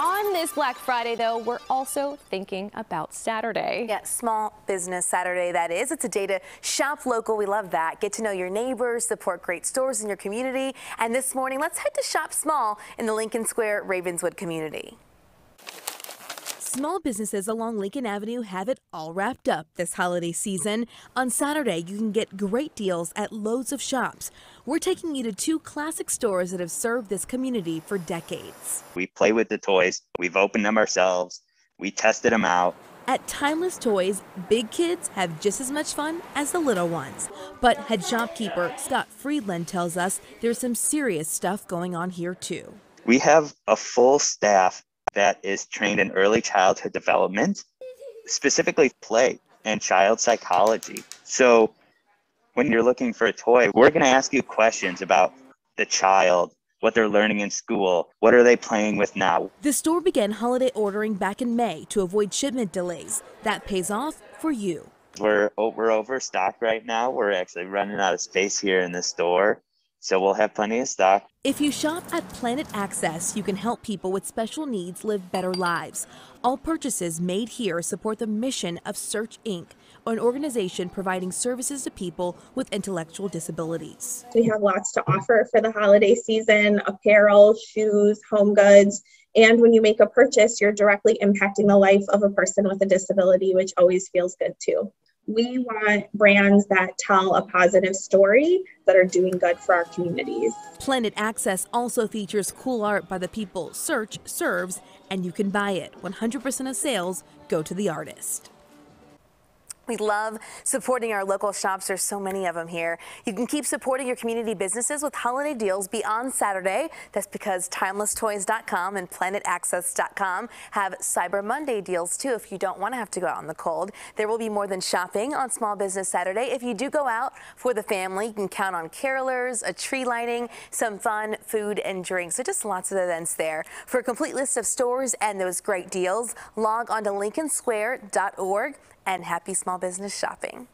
On this Black Friday, though, we're also thinking about Saturday. Yeah, Small Business Saturday, that is. It's a day to shop local. We love that. Get to know your neighbors, support great stores in your community. And this morning, let's head to Shop Small in the Lincoln Square Ravenswood community. Small businesses along Lincoln Avenue have it all wrapped up this holiday season. On Saturday, you can get great deals at loads of shops. We're taking you to two classic stores that have served this community for decades. We play with the toys, we've opened them ourselves, we tested them out. At Timeless Toys, big kids have just as much fun as the little ones. But head shopkeeper Scott Friedland tells us there's some serious stuff going on here too. We have a full staff that is trained in early childhood development, specifically play and child psychology. So when you're looking for a toy, we're going to ask you questions about the child, what they're learning in school, what are they playing with now. The store began holiday ordering back in May to avoid shipment delays. That pays off for you. We're we're overstocked right now. We're actually running out of space here in the store. So we'll have plenty of stock. If you shop at Planet Access, you can help people with special needs live better lives. All purchases made here support the mission of Search Inc., an organization providing services to people with intellectual disabilities. We have lots to offer for the holiday season apparel, shoes, home goods. And when you make a purchase, you're directly impacting the life of a person with a disability, which always feels good too we want brands that tell a positive story that are doing good for our communities. Planet Access also features cool art by the people Search serves, and you can buy it. 100% of sales go to the artist. We love supporting our local shops. There's so many of them here. You can keep supporting your community businesses with holiday deals beyond Saturday. That's because TimelessToys.com and PlanetAccess.com have Cyber Monday deals too if you don't want to have to go out in the cold. There will be more than shopping on Small Business Saturday. If you do go out for the family, you can count on carolers, a tree lighting, some fun food and drinks. So just lots of events there. For a complete list of stores and those great deals, log on to lincolnsquare.org and happy small business shopping.